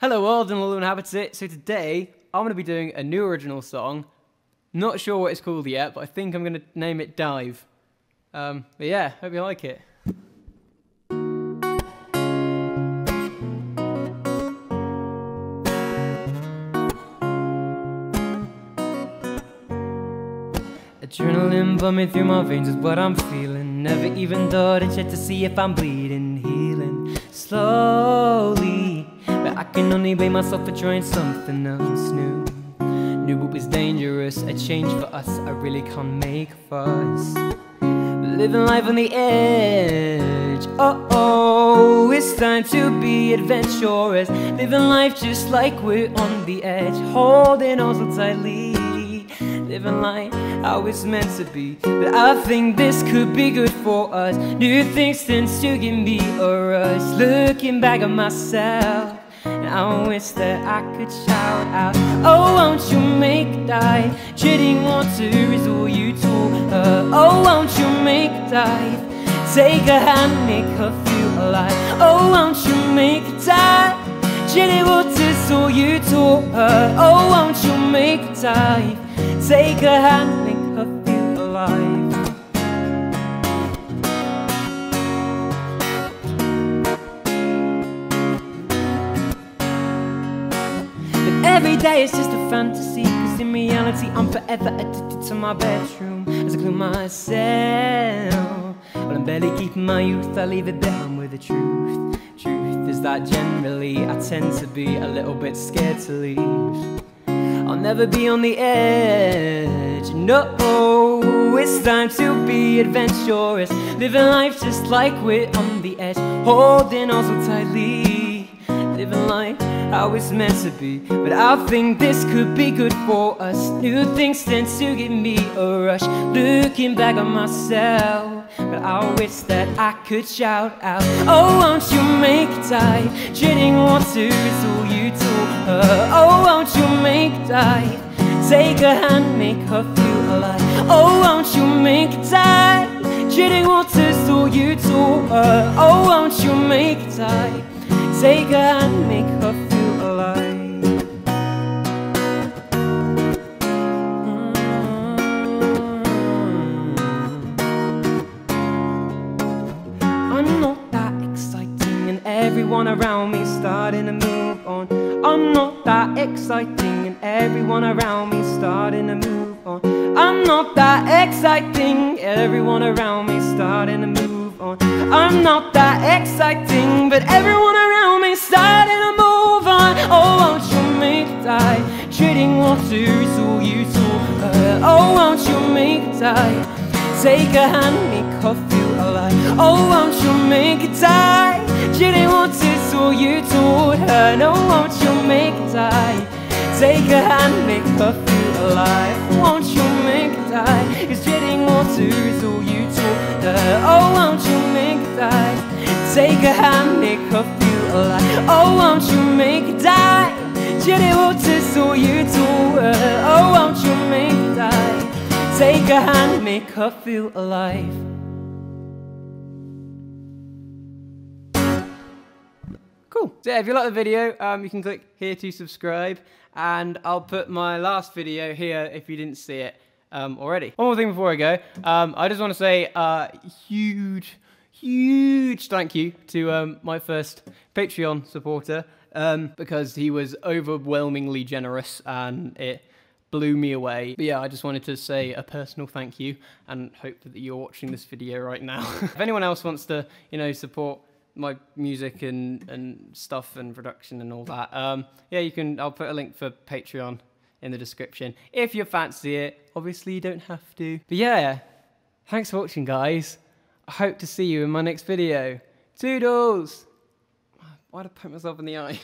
Hello world and all inhabitants it. So today I'm going to be doing a new original song. Not sure what it's called yet, but I think I'm going to name it Dive. Um, but yeah, hope you like it. Adrenaline bumming through my veins is what I'm feeling. Never even thought I'd check to see if I'm bleeding, healing slowly. I can only blame myself for trying something else new. Knew it was dangerous, a change for us. I really can't make fuss. Living life on the edge. Oh oh, it's time to be adventurous. Living life just like we're on the edge, holding on so tightly living life how it's meant to be. But I think this could be good for us. New things tends to give me a rush. Looking back at myself. I wish that I could shout out Oh, won't you make dive Treading water is all you told her. Oh, won't you make dive Take a hand, make her feel alive. Oh, won't you make dive Treading water is all you told her. Oh, won't you make dive Take a hand, But every day is just a fantasy Cause in reality I'm forever addicted to my bedroom As I glue myself While I'm barely keeping my youth I leave it behind with the truth Truth is that generally I tend to be a little bit scared to leave I'll never be on the edge. No, it's time to be adventurous. Living life just like we're on the edge. Holding on so tightly. Living life how it's meant to be. But I think this could be good for us. New things tend to give me a rush. Looking back on myself. But I wish that I could shout out Oh, won't you make a dive Treading water is all you told her Oh, won't you make dive Take a hand, make her feel alive Oh, won't you make a dive Treading water is all you told her Oh, won't you make dive Take a hand, make her feel alive I'm not that exciting and everyone around me starting to move on. I'm not that exciting and everyone around me starting to move on. I'm not that exciting everyone around me starting to move on. I'm not that exciting but everyone around starting to move on Oh won't you make die Treading water is all you told her uh, Oh won't you make die Take a hand, make her feel alive Oh, won't you make die? Treading water's all you told her uh, No, won't you make die? Take a hand, make her feel alive Won't you make die? Cause treading water is all you told her uh, Oh, won't you make die? Take a hand, make her feel Oh, won't you make a die? Treading water's all you told Oh, won't you make a die? Take a hand, make her feel alive. Cool. So yeah, if you like the video, um, you can click here to subscribe, and I'll put my last video here if you didn't see it um, already. One more thing before I go, um, I just want to say a huge, huge thank you to um, my first Patreon supporter um, because he was overwhelmingly generous and it blew me away. But yeah, I just wanted to say a personal thank you and hope that you're watching this video right now. if anyone else wants to, you know, support my music and, and stuff and production and all that, um, yeah, you can, I'll put a link for Patreon in the description. If you fancy it, obviously you don't have to. But yeah, thanks for watching guys. I hope to see you in my next video. Toodles! Why'd I poke myself in the eye?